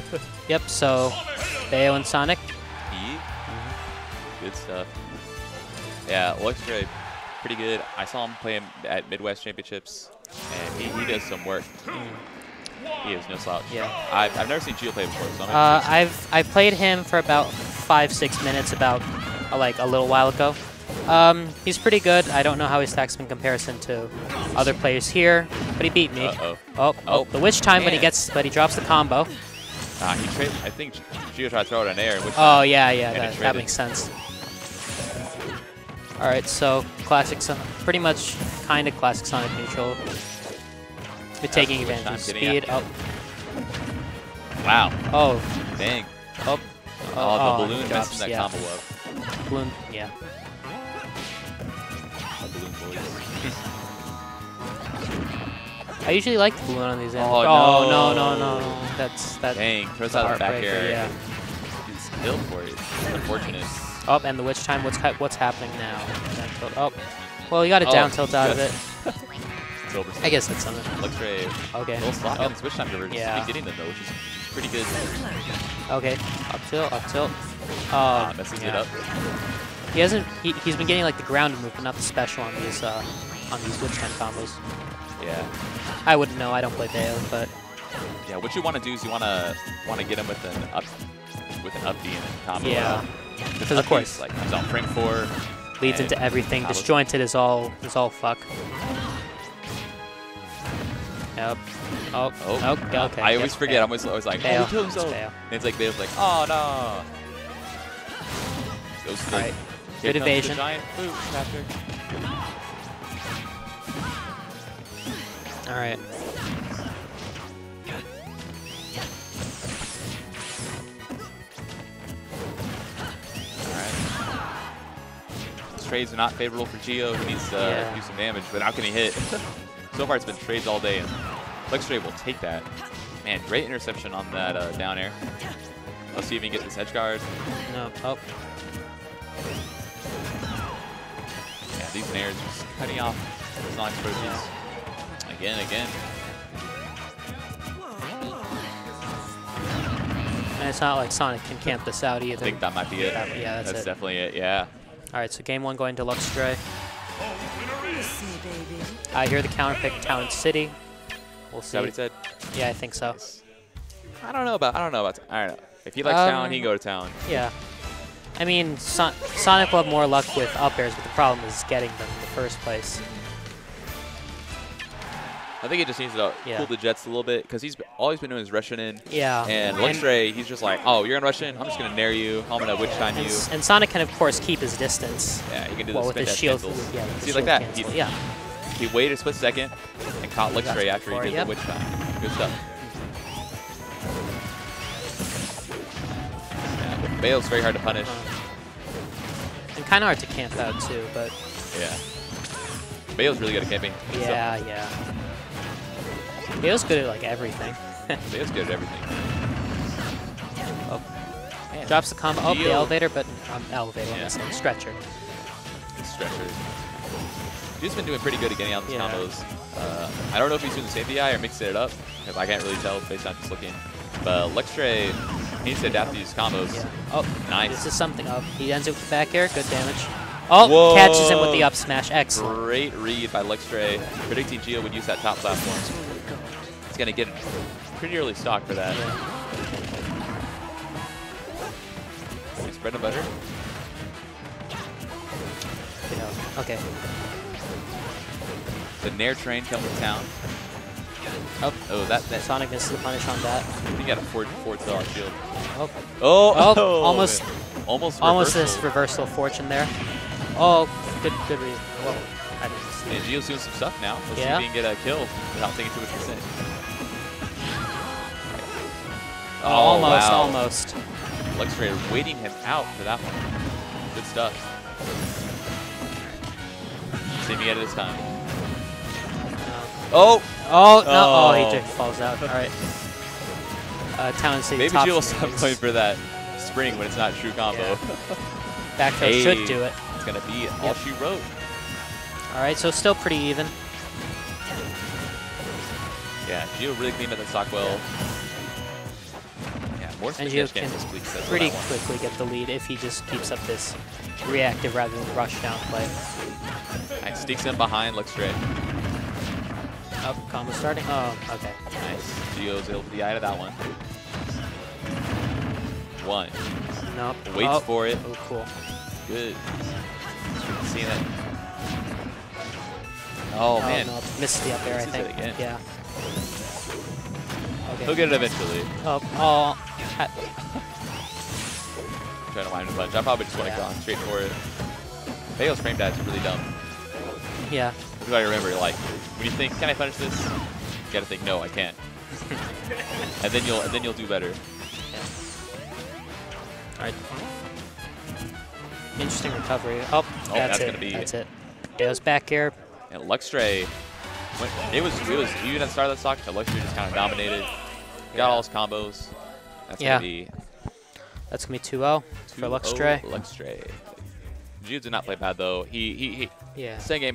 Yep, so Bayo and Sonic. Heat. Good stuff. Yeah, LuxDre, pretty good. I saw him play him at Midwest Championships, and he, he does some work. He is no slouch. Yeah. I've, I've never seen Gio play before, so I'm uh, I've, I played him for about five six minutes about uh, like a little while ago. Um, he's pretty good. I don't know how he stacks in comparison to other players here, but he beat me. Uh-oh. Oh, oh, Oh, the witch time, but he gets but he drops the combo. Nah, he tra I think Gio tried to throw it in air, which Oh yeah, yeah, that, that makes sense. All right, so classic, Son pretty much kind of classic Sonic neutral. With taking advantage of speed. Oh, wow, oh, dang. oh, Oh, oh, the oh, balloon drops, missing that yeah. combo up. Balloon, yeah. The balloon boys. I usually like the balloon on these. Oh, oh no, no. no, no, no. That's that. Dang, throws out the back air. Yeah. He's killed for it. Unfortunate. Oh, and the witch time. What's ha- what's happening now? Down tilt. Oh, well, you got a Oh, down tilt out of it. It's over. I guess that's something. LuxDre, Okay. little slot Oh, on the switch time conversion. Yeah. He's getting them though, which is pretty good. okay. Up tilt, up tilt. Oh, Ah, messes it up. He hasn't. He, he's been getting like the grounded move, but not the special on these uh, on these witch time combos. Yeah. I wouldn't know. I don't play Bayo, but Yeah, what you want to do is you want to want to get him with an up with an up B and combo. yeah, uh, because of course. like he's on Frank four. leads into everything. combos. Disjointed is all is all fuck. Yep. Oh. Oh, oh Okay. okay. I always yep, forget. Bayo. I'm always, always like, Bayo. oh, he killed It's himself. Bayo. It's like Bale's like, oh no. Goes to the, Alright. here Good evasion. giant. All right. Alright. Trades are not favorable for Gio. He needs to Yeah. do some damage, but how can he hit? so far, it's been trades all day, and Flex Trade will take that. Man, great interception on that uh, down air. Let's see if he can get this edge guard. No. Oh. Yeah, these nairs just cutting off Sonic approaches. Again, again. And it's not like Sonic can camp this out either. I think that might be it. That- yeah, that's it. definitely it. Yeah. All right. So game one going to LuxDre. I hear the counter pick Town City. We'll Is see. that what he said? Yeah, I think so. I don't know about. I don't know about. I don't know. If he likes Um, town, he can go to town. Yeah. I mean, Son Sonic will have more luck with up airs, but the problem is getting them in the first place. I think he just needs to Yeah. cool the jets a little bit because he's all he's been doing is rushing in. Yeah. And LuxDre, he's just like, oh, you're gonna rush in. I'm just gonna nair you. I'm gonna witch time and, you. And Sonic can, of course, keep his distance. Yeah, he can do Well, the with his shield. cancels. Yeah, See, like that. cancel. He, Yeah. he waited a split second and caught LuxDre after he did yep. the witch time. Good stuff. Yeah, Bale's very hard to punish. Uh-huh. And kind of hard to camp out, too, but Yeah. Bale's really good at camping. So, yeah, yeah. Bayo's good at, like, everything. Bale's good at everything. Oh. Man, Drops the combo. Oh, the elevator, but um, elevator, Yeah. saying stretcher. stretcher. He's been doing pretty good at getting out these Yeah. combos. Uh, I don't know if he's doing the same DI or mixing it up. If I can't really tell based on just looking. But LuxDre needs to adapt to these combos. Yeah. Oh, Nice. This is something. Oh, he ends it with the back air. Good damage. Oh, catches him with the up smash. Excellent. Great read by LuxDre, predicting Gio would use that top platform. Going to get pretty early stock for that. Nice bread and butter. Yeah. Okay. The Nair train coming to town. Oh, Oh, that, that Sonic misses the punish on that. he got a forward throw on shield. Oh. oh, Oh, Oh, almost- almost, almost reversal. this reversal of fortune there. Oh, good, good read. Whoa, I didn't see. And Gio's doing some stuff now. Let's Yeah. see if he can get a kill without taking too much percent. Oh, almost, wow. almost. LuxDre waiting him out for that one. Good stuff. See if he get this time. Oh! Oh, no. Oh, he Oh. just falls out. All right. Uh, Town City Maybe top will stop shenanigans. going for that spring when it's not true combo. Yeah. Back Hey. should do it. It's going to be all she wrote. All right, so still pretty even. Yeah, Gio really cleaned up that stock well. More And Spindash can cancel split sets on pretty quickly get the lead if he just keeps up this reactive rather than rush down play. Nice. Sneaks in behind, looks great. Oh, combo starting. Oh, okay. Nice. Gio's able to DI to that one. One. Nope. Waits oh. for it. Oh, cool. Good. Seeing it. Oh, oh man. no, missed the up air, I think. Yeah. Okay. He'll get it eventually. Oh, oh. Ha- Trying to wind a bunch. I probably just want to Yeah. go straight for it. Bayo's frame dash is really dumb. yeah. You gotta remember, like, when you think, can I punish this? You gotta think, no, I can't. and then you'll and then you'll do better. All right. Interesting recovery. Oh, Oh, that's, that's it. gonna be- That's it. Gio's back here. And LuxDre, when, it was it was even at the start of the stock, LuxDre just kind of dominated. Yeah. Got all his combos. That's Yeah. gonna be That's going to be 2-0 for 2-0 LuxDre. LuxDre. Jude did not play bad though. He he, he Yeah. second game